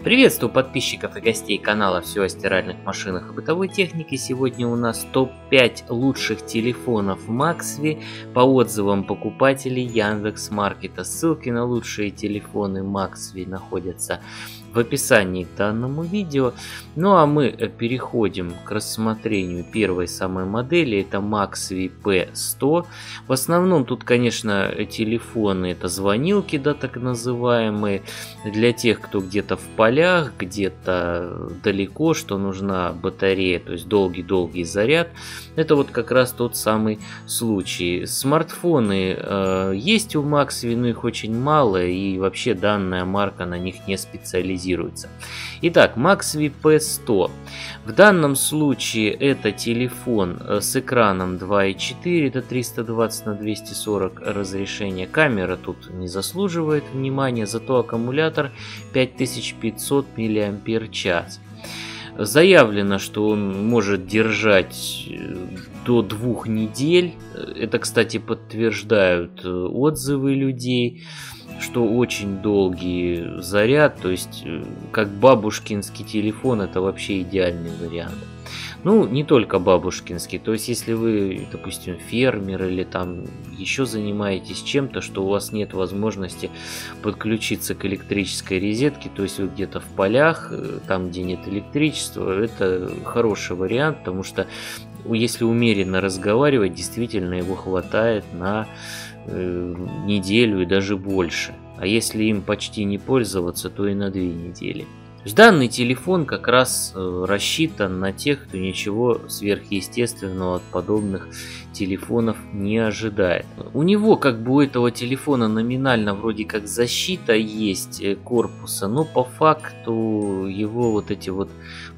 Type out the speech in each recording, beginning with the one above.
Приветствую подписчиков и гостей канала «Все о стиральных машинах и бытовой технике». Сегодня у нас топ-5 лучших телефонов Maxvi по отзывам покупателей Яндекс Маркета. Ссылки на лучшие телефоны Maxvi находятся в описании к данному видео. Ну а мы переходим к рассмотрению первой самой модели. Это Maxvi P100. В основном тут, конечно, телефоны это звонилки, да, так называемые. Для тех, кто где-то в полях, где-то далеко, что нужна батарея, то есть долгий-долгий заряд. Это вот как раз тот самый случай. Смартфоны э, есть у Maxvi, но их очень мало, и вообще данная марка на них не специализируется анализируется. Итак, Maxvi P100. В данном случае это телефон э, с экраном 2.4, это 320 на 240 разрешение. Камера тут не заслуживает внимания, зато аккумулятор 5500 мАч. Заявлено, что он может держать э, до двух недель. Это, кстати, подтверждают э, отзывы людей что очень долгий заряд, то есть э, как бабушкинский телефон это вообще идеальный вариант. Ну, не только бабушкинский, то есть если вы, допустим, фермер или там еще занимаетесь чем-то, что у вас нет возможности подключиться к электрической розетке, то есть вы где-то в полях, э, там где нет электричества, это хороший вариант, потому что если умеренно разговаривать, действительно его хватает на э, неделю и даже больше. А если им почти не пользоваться, то и на две недели. Данный телефон как раз э, рассчитан на тех, кто ничего сверхъестественного от подобных телефонов не ожидает. У него как бы у этого телефона номинально вроде как защита есть э, корпуса, но по факту его вот эти вот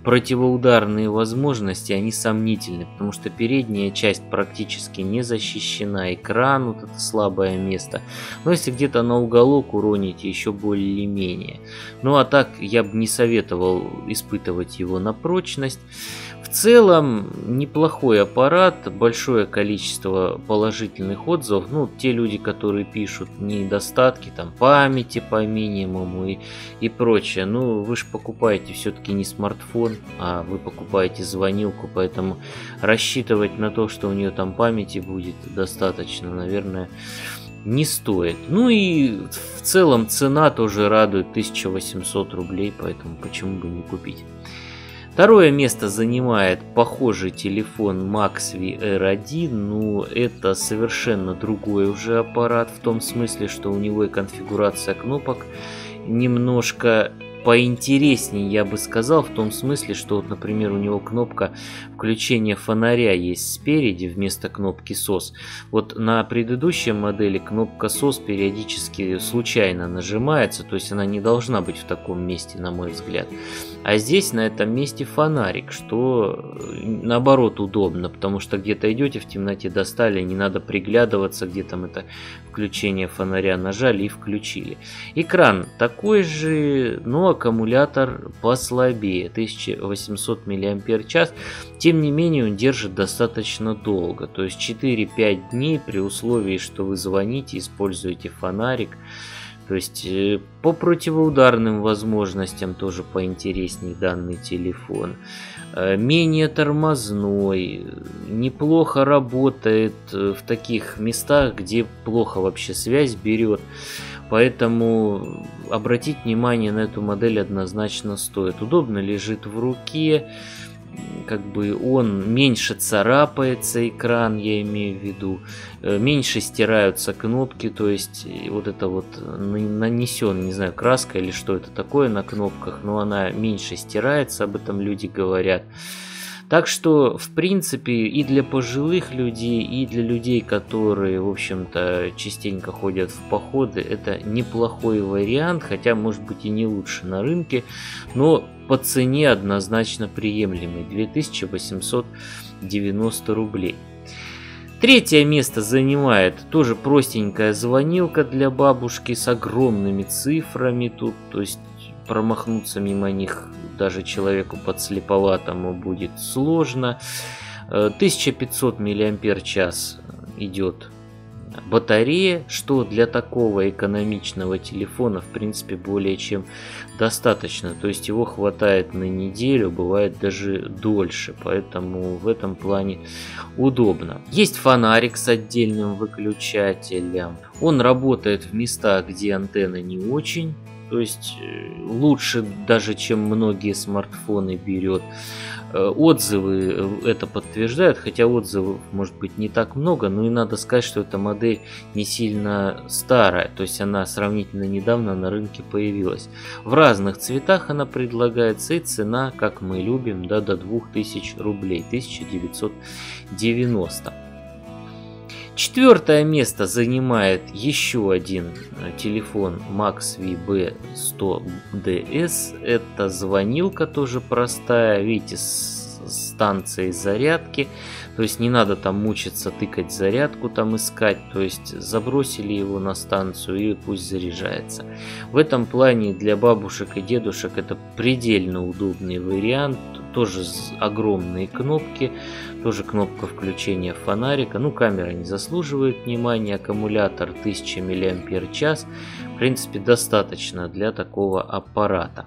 противоударные возможности, они сомнительны, потому что передняя часть практически не защищена, экран вот это слабое место. Но если где-то на уголок уроните, еще более-менее. Ну а так я бы не советовал испытывать его на прочность. В целом неплохой аппарат, большое количество положительных отзывов. Ну, те люди, которые пишут недостатки, там памяти по минимуму и, и прочее. Ну, вы же покупаете все-таки не смартфон, а вы покупаете звонилку, поэтому рассчитывать на то, что у нее там памяти будет достаточно, наверное, не стоит. Ну и в целом цена тоже радует 1800 рублей, поэтому почему бы не купить. Второе место занимает похожий телефон Maxvi R1, ну это совершенно другой уже аппарат, в том смысле, что у него и конфигурация кнопок немножко поинтереснее, я бы сказал, в том смысле, что, вот, например, у него кнопка включения фонаря есть спереди вместо кнопки SOS. Вот на предыдущей модели кнопка SOS периодически случайно нажимается, то есть она не должна быть в таком месте, на мой взгляд. А здесь на этом месте фонарик, что наоборот удобно, потому что где-то идете в темноте достали, не надо приглядываться, где там это включение фонаря нажали и включили. Экран такой же, но аккумулятор послабее, 1800 мАч. Тем не менее он держит достаточно долго, то есть 4-5 дней при условии, что вы звоните, используете фонарик. То есть э, по противоударным возможностям тоже поинтереснее данный телефон. Э, менее тормозной, неплохо работает э, в таких местах, где плохо вообще связь берет. Поэтому обратить внимание на эту модель однозначно стоит. Удобно лежит в руке как бы он меньше царапается экран, я имею в виду, э, меньше стираются кнопки, то есть э, вот это вот нанесен, не знаю, краска или что это такое на кнопках, но она меньше стирается, об этом люди говорят. Так что, в принципе, и для пожилых людей, и для людей, которые, в общем-то, частенько ходят в походы, это неплохой вариант, хотя, может быть, и не лучше на рынке, но по цене однозначно приемлемый, 2890 рублей. Третье место занимает тоже простенькая звонилка для бабушки с огромными цифрами тут, то есть промахнуться мимо них даже человеку подслеповатому будет сложно. 1500 э, мАч идет батарея, что для такого экономичного телефона в принципе более чем достаточно. То есть его хватает на неделю, бывает даже дольше, поэтому в этом плане удобно. Есть фонарик с отдельным выключателем. Он работает в местах, где антенна не очень то есть э, лучше даже, чем многие смартфоны берет. Э, отзывы э, это подтверждают, хотя отзывов может быть не так много, но и надо сказать, что эта модель не сильно старая, то есть она сравнительно недавно на рынке появилась. В разных цветах она предлагается и цена, как мы любим, да, до 2000 рублей, 1990. Четвертое место занимает еще один э, телефон Max VB100DS. Это звонилка тоже простая, видите, с станцией зарядки. То есть не надо там мучиться, тыкать зарядку, там искать. То есть забросили его на станцию и пусть заряжается. В этом плане для бабушек и дедушек это предельно удобный вариант. Тоже огромные кнопки, тоже кнопка включения фонарика. Ну, камера не заслуживает внимания, аккумулятор 1000 мАч. В принципе, достаточно для такого аппарата.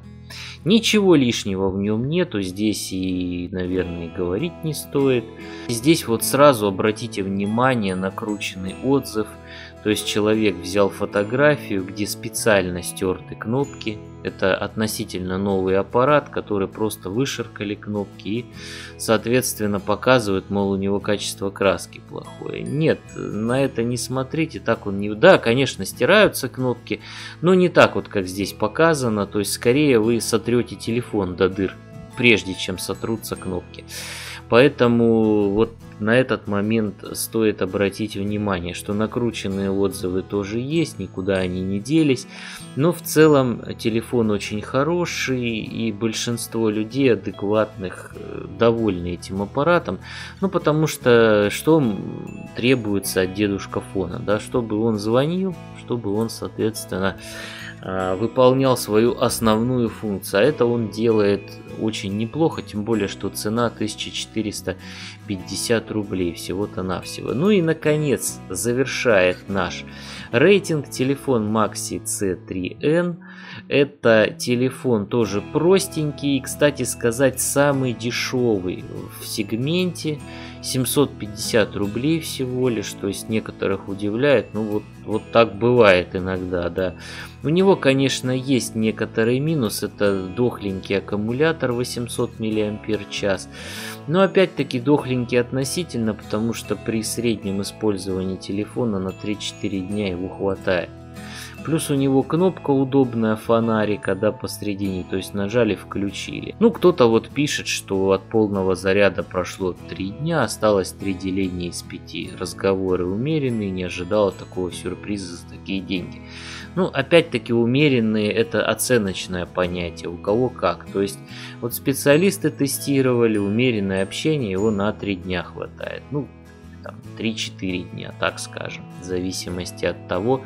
Ничего лишнего в нем нету, здесь и, наверное, говорить не стоит. Здесь вот сразу обратите внимание на крученный отзыв – то есть человек взял фотографию, где специально стерты кнопки. Это относительно новый аппарат, который просто вышеркали кнопки и, соответственно, показывают, мол, у него качество краски плохое. Нет, на это не смотрите, так он не... Да, конечно, стираются кнопки, но не так вот, как здесь показано. То есть, скорее вы сотрете телефон до дыр, прежде чем сотрутся кнопки. Поэтому вот на этот момент стоит обратить внимание, что накрученные отзывы тоже есть, никуда они не делись. Но в целом телефон очень хороший и большинство людей адекватных э, довольны этим аппаратом. Ну потому что что требуется от дедушка фона, да, чтобы он звонил, чтобы он соответственно выполнял свою основную функцию. А это он делает очень неплохо, тем более, что цена 1450 рублей всего-то навсего. Ну и, наконец, завершает наш рейтинг телефон Maxi C3N. Это телефон тоже простенький и, кстати сказать, самый дешевый в сегменте. 750 рублей всего лишь, то есть некоторых удивляет, ну вот, вот так бывает иногда, да. У него, конечно, есть некоторый минус, это дохленький аккумулятор 800 мАч, но опять-таки дохленький относительно, потому что при среднем использовании телефона на 3-4 дня его хватает. Плюс у него кнопка удобная фонарика, да, посредине, то есть нажали, включили. Ну, кто-то вот пишет, что от полного заряда прошло 3 дня, осталось 3 деления из 5. Разговоры умеренные, не ожидала такого сюрприза за такие деньги. Ну, опять-таки, умеренные это оценочное понятие, у кого как. То есть, вот специалисты тестировали, умеренное общение его на 3 дня хватает. Ну, там 3-4 дня, так скажем, в зависимости от того,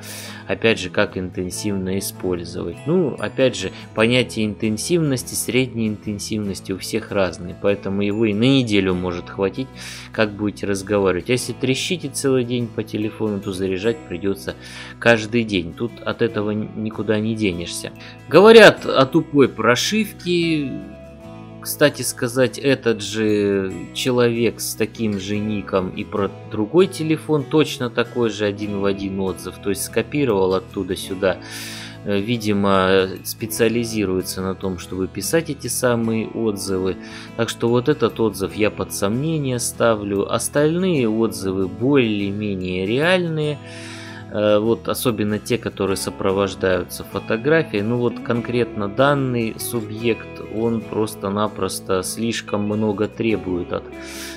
опять же, как интенсивно использовать. Ну, опять же, понятие интенсивности, средней интенсивности у всех разные, поэтому его и на неделю может хватить, как будете разговаривать. Если трещите целый день по телефону, то заряжать придется каждый день. Тут от этого никуда не денешься. Говорят о тупой прошивке, кстати сказать, этот же человек с таким же ником и про другой телефон точно такой же один в один отзыв, то есть скопировал оттуда сюда. Э, видимо, специализируется на том, чтобы писать эти самые отзывы. Так что вот этот отзыв я под сомнение ставлю. Остальные отзывы более-менее реальные. Э, вот особенно те, которые сопровождаются фотографией. Ну вот конкретно данный субъект, он просто-напросто слишком много требует от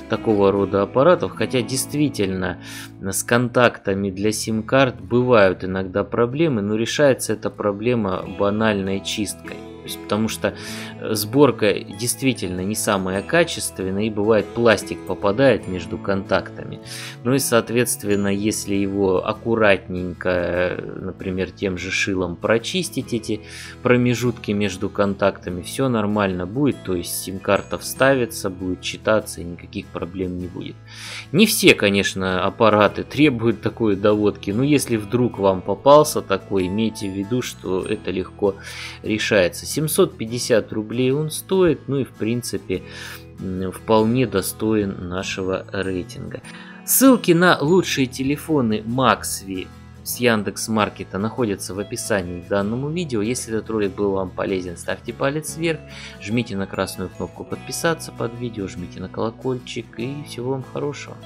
такого рода аппаратов. Хотя действительно с контактами для сим-карт бывают иногда проблемы, но решается эта проблема банальной чисткой. потому что э, сборка действительно не самая качественная, и бывает пластик попадает между контактами. Ну и, соответственно, если его аккуратненько, например, тем же шилом прочистить эти промежутки между контактами, все нормально будет, то есть сим-карта вставится, будет читаться, никаких проблем не будет. Не все, конечно, аппараты требуют такой доводки, но если вдруг вам попался такой, имейте в виду, что это легко решается. 750 рублей он стоит, ну и в принципе вполне достоин нашего рейтинга. Ссылки на лучшие телефоны Maxvi с Яндекс Маркета находятся в описании к данному видео. Если этот ролик был вам полезен, ставьте палец вверх, жмите на красную кнопку подписаться под видео, жмите на колокольчик и всего вам хорошего.